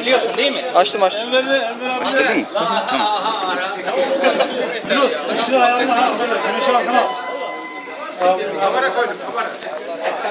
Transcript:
Biliyorsun değil mi? Açtım açtım. Başladın mı? Tamam. Dur. Işığı ayarla ha. Güneşi arkana. Aşağı bak.